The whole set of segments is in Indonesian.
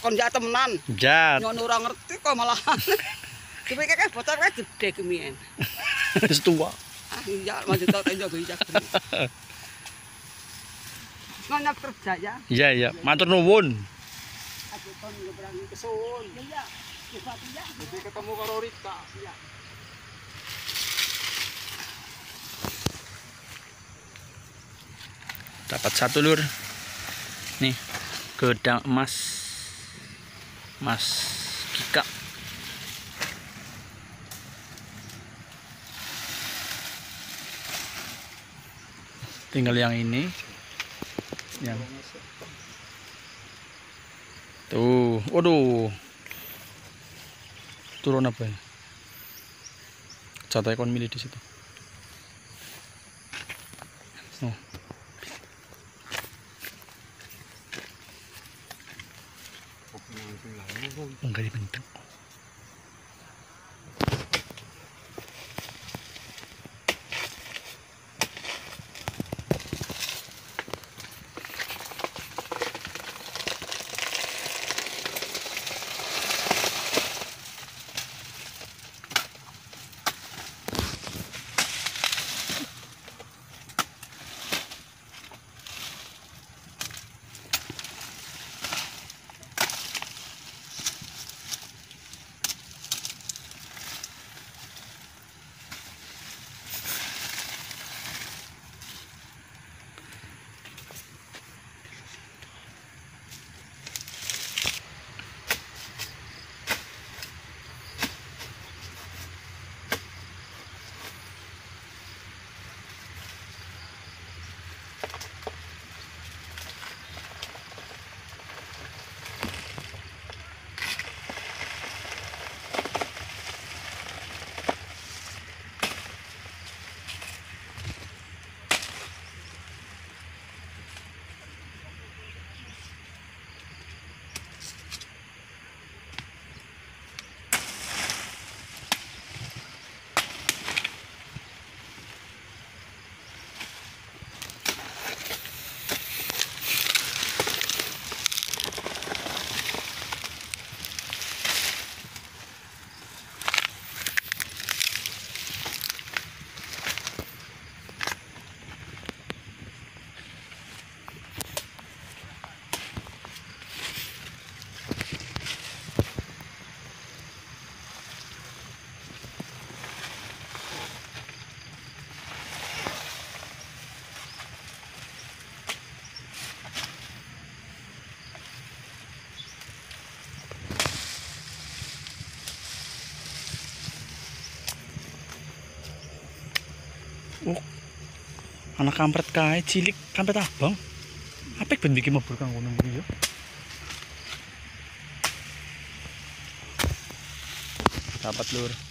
kon ya temenan. Jat. Nyono ora ngerti kok malah. Tapi kakek bocor kae gede kemien. Wis tua. Ah iya maju tau tak njogo ijak. Ngono kerja ya. Iya, iya. Matur nuwun. Aku kon ngeberangi kesun. Iya. Bupati ya. Jadi ketemu karo Rita. Iya. Dapat satu lur. Nih, gedang emas. Mas Kika. Tinggal yang ini. Yang Tuh, waduh. Turun apa ya? Catai kon milih di situ. Ang galing ng tangko. Anak kampret kae cilik kampret abang. Apik ben iki mabur kang ngono kuwi ya. Dapat lur.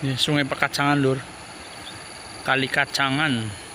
Ini sungai Pekacangan lur. Kali Kacangan.